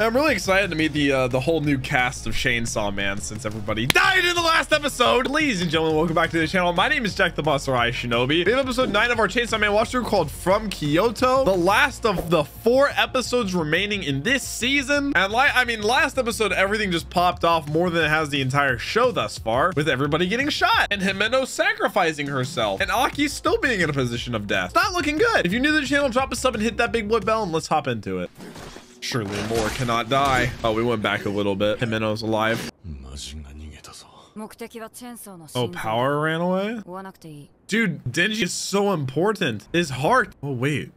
I'm really excited to meet the uh, the whole new cast of Chainsaw Man since everybody died in the last episode. Ladies and gentlemen, welcome back to the channel. My name is Jack the Bus or iShinobi. We have episode 9 of our Chainsaw Man watch through called From Kyoto. The last of the four episodes remaining in this season. And like, I mean, last episode, everything just popped off more than it has the entire show thus far, with everybody getting shot and Himeno sacrificing herself and Aki still being in a position of death. It's not looking good. If you're new to the channel, drop a sub and hit that big boy bell and let's hop into it. Surely more cannot die. Oh, we went back a little bit. Himeno's alive. Oh, power ran away? Dude, Denji is so important. His heart. Oh, wait.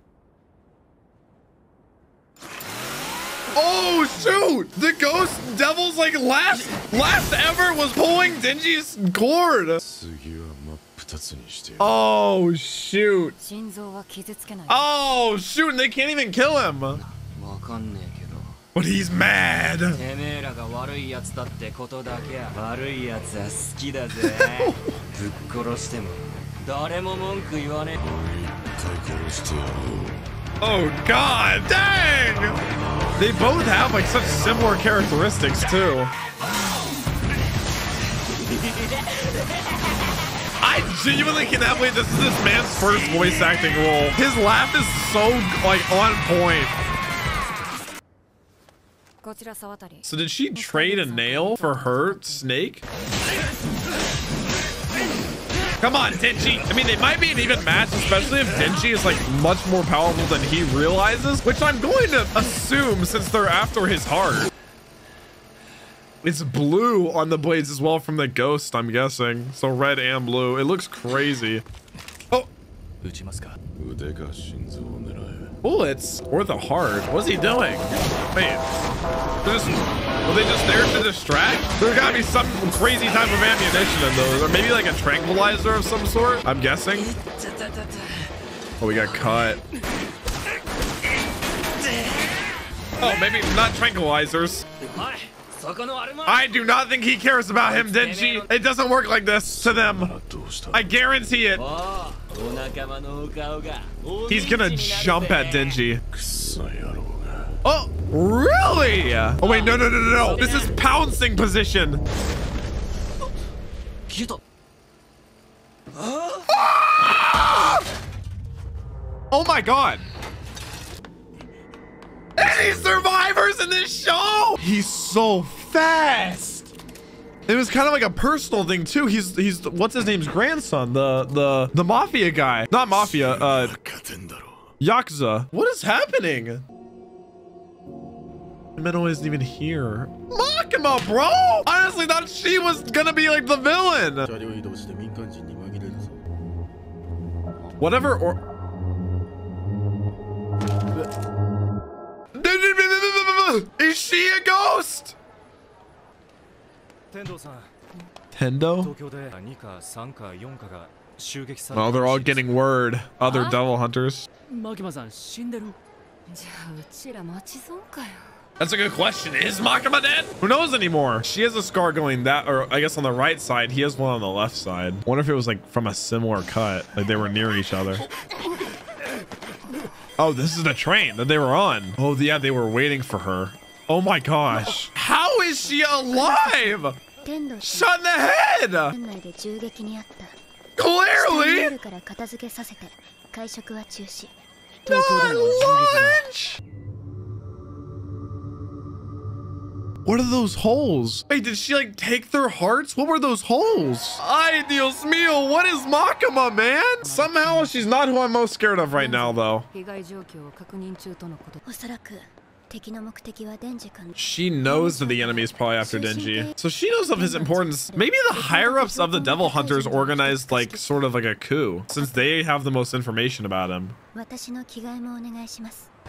Oh, shoot! The ghost devil's like last, last ever was pulling Denji's cord. Oh, shoot. Oh, shoot. And they can't even kill him. わかんねえけど But he's mad. てめえらが悪いやつだってことだけや悪いやつは好きだぜぶっ殺しても誰も文句言わね一回殺してやろう Oh, God. Dang. They both have like such similar characteristics, too. I genuinely cannot believe this is this man's first voice acting role. His laugh is so like on point. So did she trade a nail for her snake? Come on, Denji. I mean, they might be an even match, especially if Denji is like much more powerful than he realizes, which I'm going to assume since they're after his heart. It's blue on the blades as well from the ghost, I'm guessing. So red and blue. It looks crazy. Oh bullets or the heart. What's he doing? Wait, this, were they just there to distract? There's gotta be some crazy type of ammunition in those, or maybe like a tranquilizer of some sort, I'm guessing. Oh, we got caught. Oh, maybe not tranquilizers. I do not think he cares about him, Denji. It doesn't work like this to them. I guarantee it. He's gonna jump at Denji. Oh, really? Oh, wait, no, no, no, no, no. This is pouncing position. Ah! Oh my god. Any survivors in this show? He's so fast. It was kind of like a personal thing too. He's he's what's his name's grandson, the the the mafia guy. Not mafia, uh Yakuza. What is happening? Meno isn't even here. Makima, bro! Honestly, thought she was gonna be like the villain. Whatever or Is she a ghost? Tendo? Oh, they're all getting word. Other devil hunters. That's a good question. Is Makima dead? Who knows anymore? She has a scar going that, or I guess on the right side. He has one on the left side. Wonder if it was like from a similar cut, like they were near each other. Oh, this is the train that they were on. Oh, yeah, they were waiting for her. Oh my gosh. How is she alive? Shot in the head! Clearly! Not lunch! What are those holes? Wait, did she like take their hearts? What were those holes? Ay, Dios mío, what is Makima, man? Somehow she's not who I'm most scared of right now, though. She knows that the enemy is probably after Denji. So she knows of his importance. Maybe the higher-ups of the Devil Hunters organized like sort of like a coup, since they have the most information about him.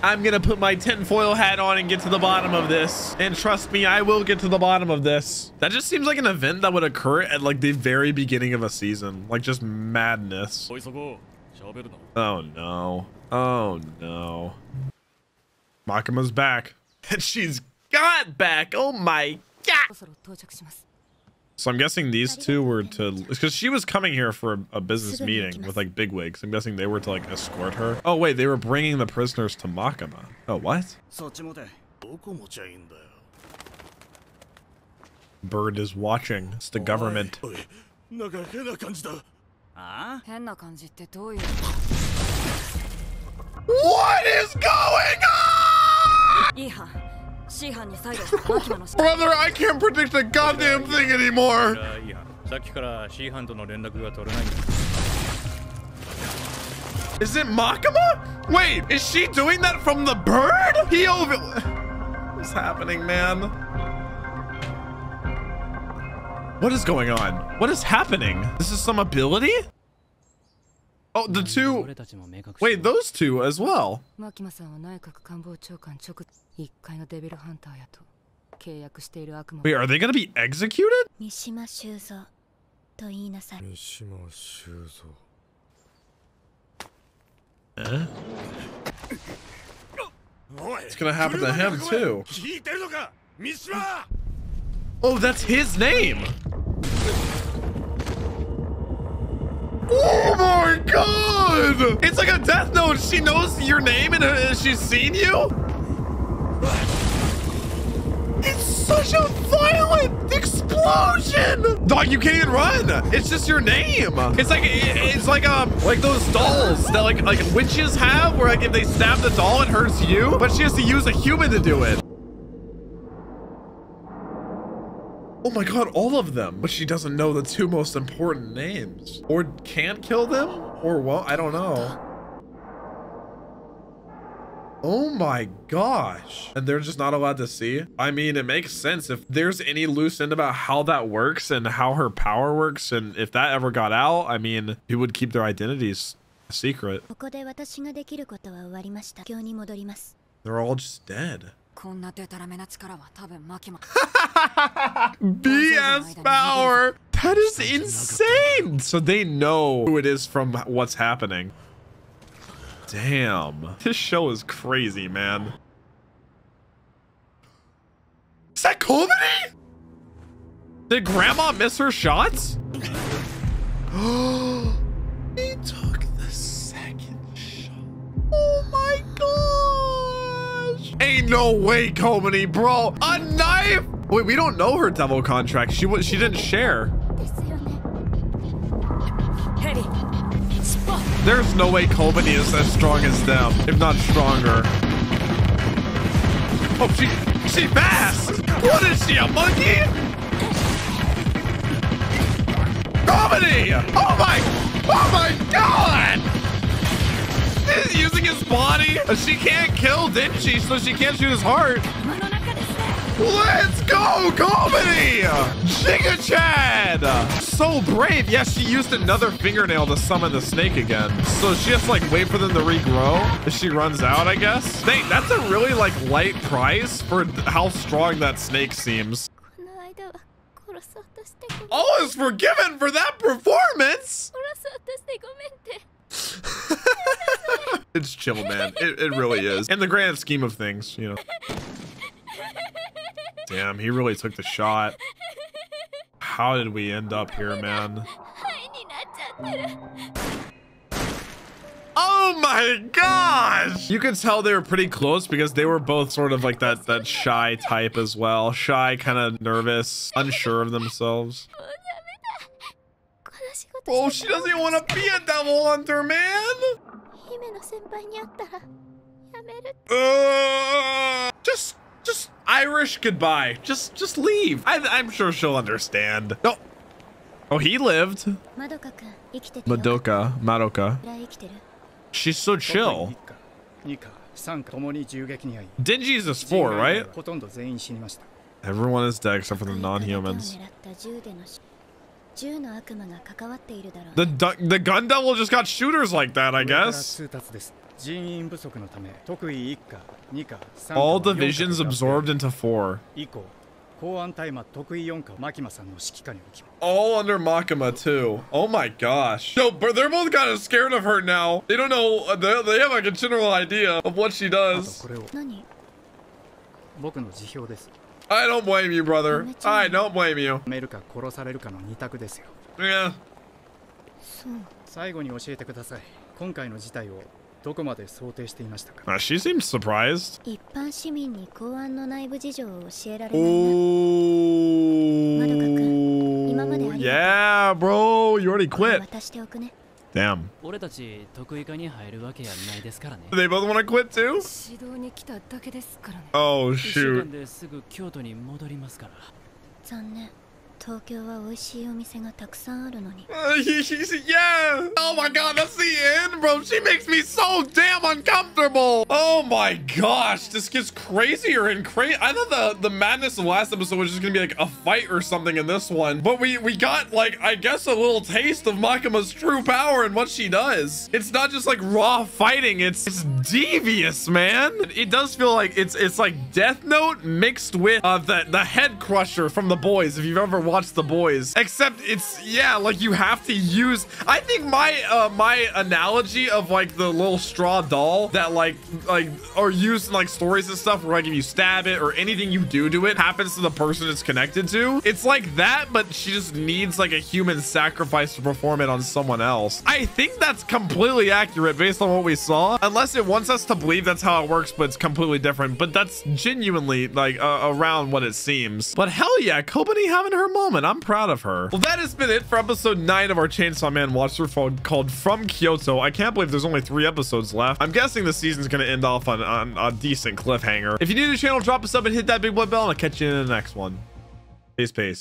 I'm gonna put my tinfoil hat on and get to the bottom of this. And trust me, I will get to the bottom of this. That just seems like an event that would occur at like the very beginning of a season. Like just madness. Oh no. Oh no. Makima's back. And she's got back. Oh my god. So I'm guessing these two were to, because she was coming here for a, a, business meeting with like bigwigs. I'm guessing they were to like escort her. Oh wait, they were bringing the prisoners to Makima. Oh what? Bird is watching. It's the government. What is going on? Brother, I can't predict a goddamn thing anymore. Is it Makima? Wait, is she doing that from the bird? He over... What's happening, man? What is going on? What is happening? This is some ability? Oh, the two. 俺たちも明確 Wait, those two as well. マキマさんは内閣官房長官直1階のデビルハンターやと契約している悪魔 Wait, are they gonna be executed? 三島修造と言いなさい三島修造 Eh? おい It's gonna happen to him too. 聞いてるのか三島 Oh, that's his name. Oh my god! It's like a death note. She knows your name and uh, she's seen you? It's such a violent explosion! Dog, you can't even run. It's just your name. It's like it's like um like those dolls that like like witches have, where like if they stab the doll, it hurts you, but she has to use a human to do it. Oh my god, all of them. But she doesn't know the two most important names. Or can't kill them? Or well, I don't know. Oh my gosh. And they're just not allowed to see? I mean, it makes sense if there's any loose end about how that works and how her power works. And if that ever got out, I mean, who would keep their identities secret? They're all just dead. BS power! That is insane! So they know who it is from what's happening. Damn. This show is crazy, man. Is that Kobeni? Did grandma miss her shots? Ain't no way, Kobeni, bro. A knife? Wait, we don't know her devil contract. She she didn't share. There's no way Kobeni is as strong as them, if not stronger. Oh, she she fast. What is she, a monkey? Kobeni! Oh my, oh my God! is using his body. Uh, she can't kill, didn't she? So she can't shoot his heart. Let's go, Kobeni! Jigga Chad! So brave. Yeah, she used another fingernail to summon the snake again. So she has to, like, wait for them to regrow if she runs out, I guess. Dang, that's a really, like, light price for how strong that snake seems. All is forgiven for that performance! It's chill, man. It, it really is. In the grand scheme of things, you know. Damn, he really took the shot. How did we end up here, man? Oh my gosh! You could tell they were pretty close because they were both sort of like that that shy type as well. Shy, kind of nervous, unsure of themselves. Oh, she doesn't even want to be a devil hunter, man! 姫の先輩に会ったらやめるって Uh, just, just Irish goodbye. Just, just leave. I, I'm sure she'll understand. No. Oh, he lived. まどかくん生きててよ Madoka, Madoka. 裏生きてる She's so chill. 2か3かともに銃撃に遭い Dingy's is four, right? ほとんど全員死にました Everyone is dead except for the こういう non-humans. The the gun devil just got shooters like that, I guess. All divisions absorbed into four. All under Makima too. Oh my gosh. Yo, but they're both kind of scared of her now. They don't know. Uh, they, they have like a general idea of what she does. これを何僕の辞表です I don't blame you, brother. I don't blame you. 辞めるか殺されるかの2択ですよ Yeah. そう最後に教えてください今回の事態を どこまで想定していましたか Uh, she seems surprised. 一般市民に公安の内部事情を教えられないな Oh. Madoka-kun, Yeah, bro. You already これ quit. 渡しておくね Damn. They both want to quit too? Oh, shoot. 間ですぐ京都に戻りますから残念東京は美味しいお店がたくさんあるのに Uh, he- he- he- yeah. Oh my god, that's the end, bro. She makes me so damn uncomfortable. Oh my gosh, this gets crazier and crazy. I thought the the madness of the last episode was just gonna be like a fight or something in this one, but we we got like I guess a little taste of Makima's true power and what she does. It's not just like raw fighting. It's it's devious, man. It does feel like it's it's like Death Note mixed with uh, the the head crusher from the boys. If you've ever watched the boys, except it's yeah, like you have to use. I think my uh my analogy of like the little straw doll that like like are used in like stories and stuff where like if you stab it or anything you do to it happens to the person it's connected to. It's like that, but she just needs like a human sacrifice to perform it on someone else. I think that's completely accurate based on what we saw, unless it wants us to believe that's how it works, but it's completely different. But that's genuinely like uh, around what it seems. But hell yeah, Kobeni having her moment. I'm proud of her. Well, that has been it for episode nine of our Chainsaw Man watch through called- From Kyoto. I can't believe there's only three episodes left. I'm guessing the season's gonna end off on, on a decent cliffhanger. If you're new to the channel, drop a sub and hit that big blood bell, and I'll catch you in the next one. Peace, peace.